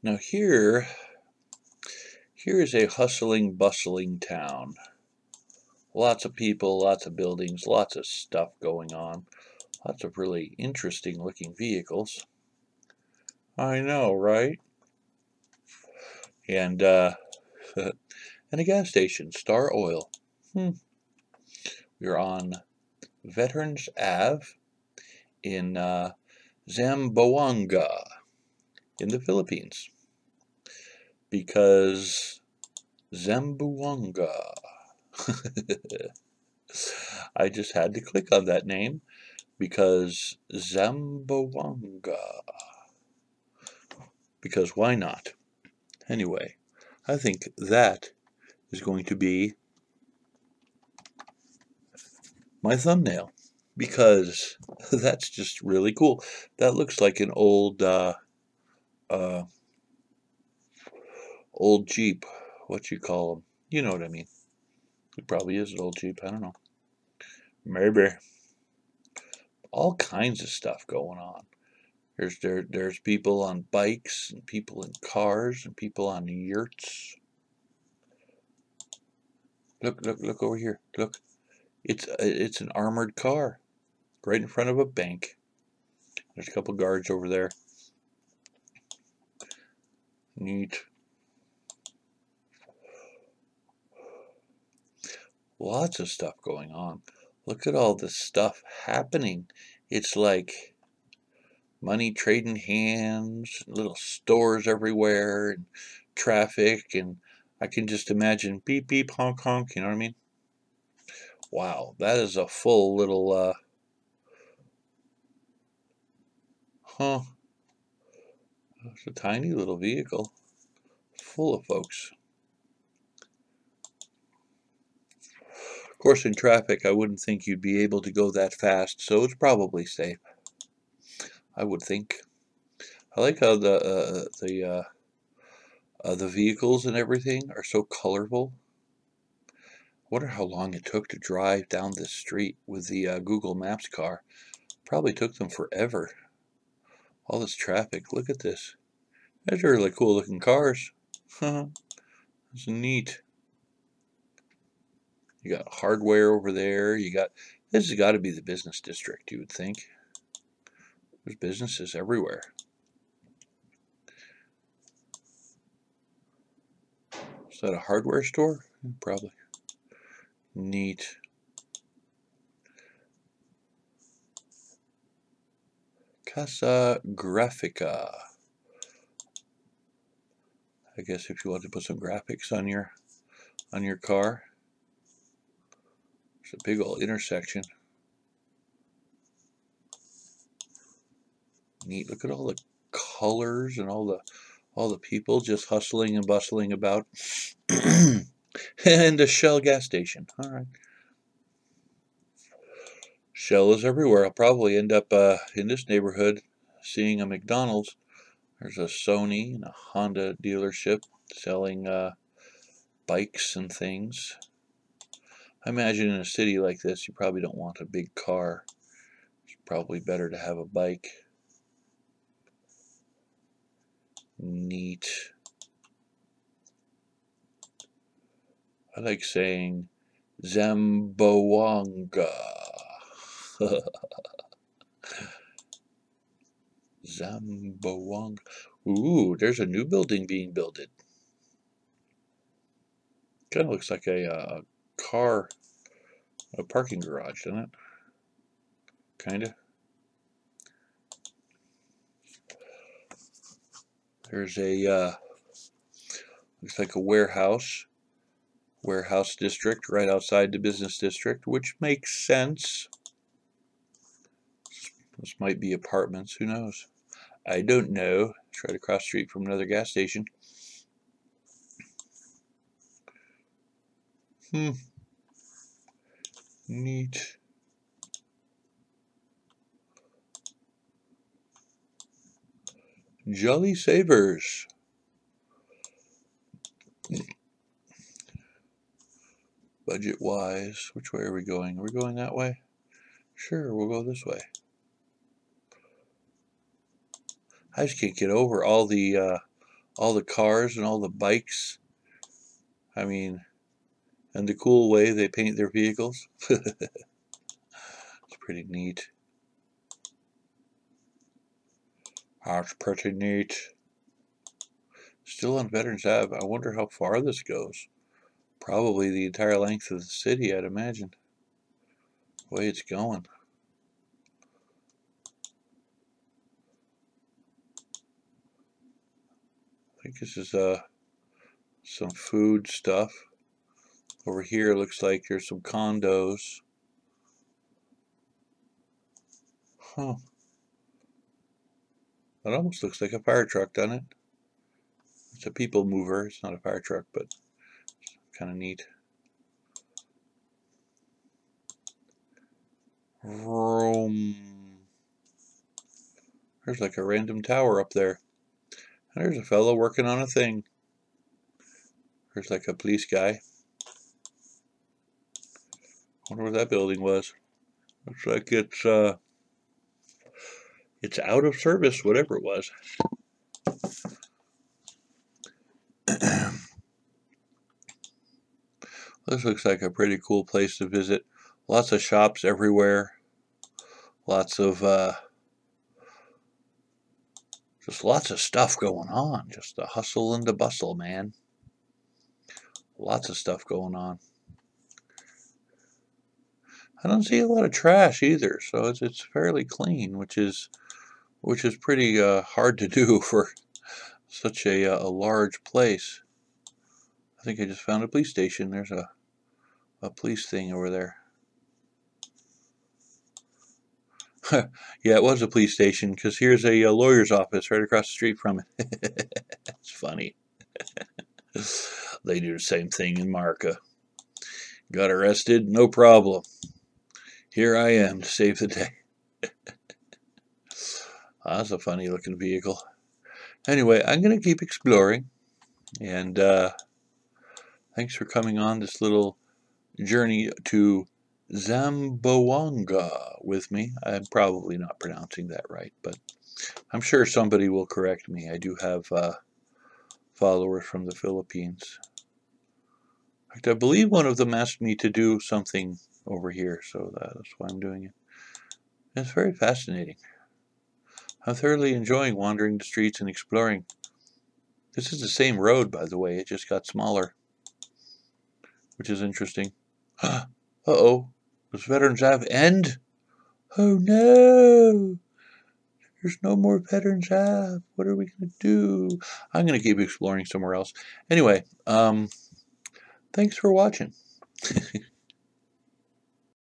Now here, here is a hustling, bustling town. Lots of people, lots of buildings, lots of stuff going on. Lots of really interesting looking vehicles. I know, right? And, uh, and a gas station, Star Oil. Hmm. We're on Veterans Ave in uh, Zamboanga in the Philippines because Zamboanga. I just had to click on that name because Zamboanga. Because why not? Anyway, I think that is going to be my thumbnail because that's just really cool. That looks like an old uh, uh, old Jeep. What you call them? You know what I mean. It probably is an old Jeep. I don't know. Maybe. All kinds of stuff going on. There's there there's people on bikes and people in cars and people on yurts. Look look look over here. Look. It's it's an armored car right in front of a bank. There's a couple guards over there. Neat. Lots of stuff going on. Look at all this stuff happening. It's like money trading hands, little stores everywhere, and traffic, and I can just imagine beep beep honk honk, you know what I mean? Wow, that is a full little uh huh. It's a tiny little vehicle full of folks. Of course, in traffic, I wouldn't think you'd be able to go that fast, so it's probably safe. I would think. I like how the uh, the uh, uh, the vehicles and everything are so colorful. I wonder how long it took to drive down this street with the uh, Google Maps car. Probably took them forever. All this traffic. Look at this. Those are really cool looking cars. Mm-hmm. That's neat. You got hardware over there. You got this has got to be the business district, you would think. There's businesses everywhere. Is that a hardware store? Hmm, probably. Neat. Casa Grafica. I guess if you want to put some graphics on your on your car. It's a big old intersection. Neat. Look at all the colors and all the all the people just hustling and bustling about. and a Shell gas station. All right. Shell is everywhere. I'll probably end up uh, in this neighborhood seeing a McDonald's. There's a Sony and a Honda dealership selling uh, bikes and things. I imagine in a city like this, you probably don't want a big car. It's probably better to have a bike. Neat. I like saying Zamboanga. Zamboanga. Ooh, there's a new building being built. Kind of looks like a uh, car, a parking garage, doesn't it? Kind of. There's a, uh, looks like a warehouse, warehouse district right outside the business district, which makes sense. This might be apartments, who knows? I don't know. It's right across street from another gas station. Hmm. Neat. Jolly Savers. Budget wise, which way are we going? Are we going that way? Sure, we'll go this way. I just can't get over all the uh, all the cars and all the bikes. I mean, and the cool way they paint their vehicles. it's pretty neat. That's pretty neat. Still on Veterans Ave. I wonder how far this goes. Probably the entire length of the city, I'd imagine. The way it's going. Think this is uh, some food stuff. Over here looks like there's some condos. Huh. That almost looks like a fire truck, doesn't it? It's a people mover. It's not a fire truck, but kind of neat. Rome. There's like a random tower up there. There's a fellow working on a thing. There's like a police guy. Wonder where that building was. Looks like it's uh it's out of service, whatever it was. this looks like a pretty cool place to visit. Lots of shops everywhere. Lots of uh, just lots of stuff going on. Just the hustle and the bustle, man. Lots of stuff going on. I don't see a lot of trash either, so it's, it's fairly clean, which is which is pretty uh, hard to do for such a, uh, a large place. I think I just found a police station. There's a, a police thing over there. yeah, it was a police station because here's a, a, lawyer's office right across the street from it. it's funny. they do the same thing in Marca. Got arrested, no problem. Here I am to save the day. That's a funny looking vehicle. Anyway, I'm going to keep exploring. And uh, thanks for coming on this little journey to Zamboanga with me. I'm probably not pronouncing that right, but I'm sure somebody will correct me. I do have uh, followers from the Philippines. In fact, I believe one of them asked me to do something over here, so that's why I'm doing it. It's very fascinating. I'm thoroughly enjoying wandering the streets and exploring. This is the same road, by the way, it just got smaller, which is interesting. Uh-oh, does Veterans Ave end? Oh no! There's no more Veterans Ave. What are we going to do? I'm going to keep exploring somewhere else. Anyway, um, thanks for watching.